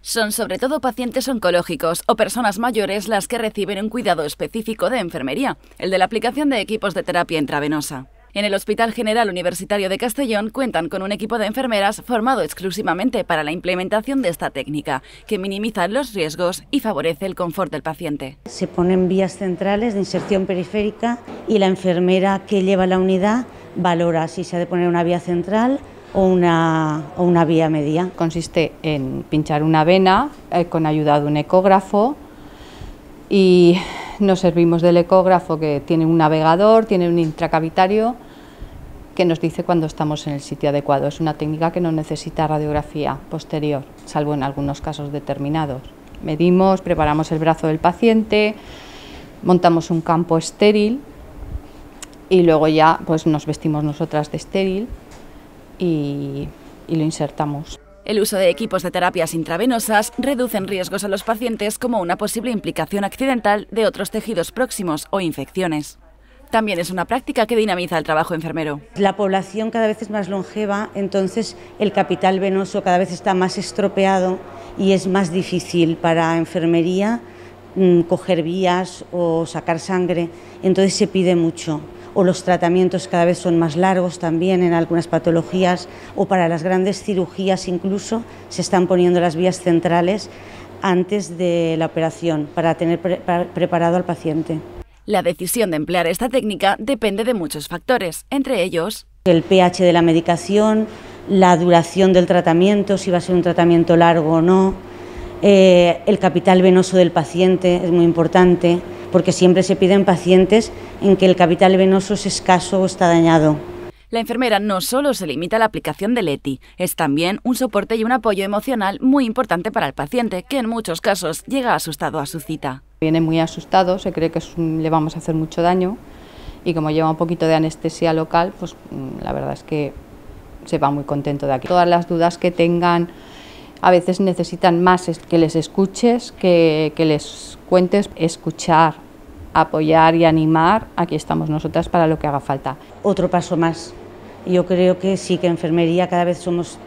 Son sobre todo pacientes oncológicos o personas mayores las que reciben un cuidado específico de enfermería, el de la aplicación de equipos de terapia intravenosa. En el Hospital General Universitario de Castellón cuentan con un equipo de enfermeras formado exclusivamente para la implementación de esta técnica, que minimiza los riesgos y favorece el confort del paciente. Se ponen vías centrales de inserción periférica y la enfermera que lleva la unidad valora si se ha de poner una vía central o una, una vía media. Consiste en pinchar una vena eh, con ayuda de un ecógrafo y nos servimos del ecógrafo que tiene un navegador, tiene un intracavitario que nos dice cuando estamos en el sitio adecuado. Es una técnica que no necesita radiografía posterior, salvo en algunos casos determinados. Medimos, preparamos el brazo del paciente, montamos un campo estéril y luego ya pues nos vestimos nosotras de estéril y, y lo insertamos. El uso de equipos de terapias intravenosas reducen riesgos a los pacientes como una posible implicación accidental de otros tejidos próximos o infecciones. También es una práctica que dinamiza el trabajo enfermero. La población cada vez es más longeva, entonces el capital venoso cada vez está más estropeado y es más difícil para enfermería mm, coger vías o sacar sangre, entonces se pide mucho o los tratamientos cada vez son más largos también en algunas patologías o para las grandes cirugías incluso se están poniendo las vías centrales antes de la operación para tener preparado al paciente. La decisión de emplear esta técnica depende de muchos factores, entre ellos el pH de la medicación, la duración del tratamiento, si va a ser un tratamiento largo o no, eh, el capital venoso del paciente es muy importante, porque siempre se piden pacientes en que el capital venoso es escaso o está dañado. La enfermera no solo se limita a la aplicación del ETI, es también un soporte y un apoyo emocional muy importante para el paciente, que en muchos casos llega asustado a su cita. Viene muy asustado, se cree que le vamos a hacer mucho daño y como lleva un poquito de anestesia local, pues mm, la verdad es que se va muy contento de aquí. Todas las dudas que tengan, a veces necesitan más que les escuches, que, que les cuentes, escuchar, apoyar y animar, aquí estamos nosotras para lo que haga falta. Otro paso más. Yo creo que sí, que enfermería cada vez somos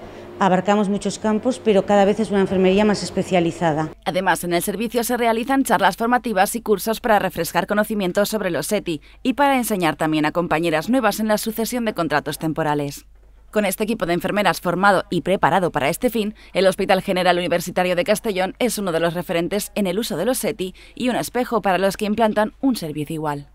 abarcamos muchos campos, pero cada vez es una enfermería más especializada. Además, en el servicio se realizan charlas formativas y cursos para refrescar conocimientos sobre los SETI y para enseñar también a compañeras nuevas en la sucesión de contratos temporales. Con este equipo de enfermeras formado y preparado para este fin, el Hospital General Universitario de Castellón es uno de los referentes en el uso de los SETI y un espejo para los que implantan un servicio igual.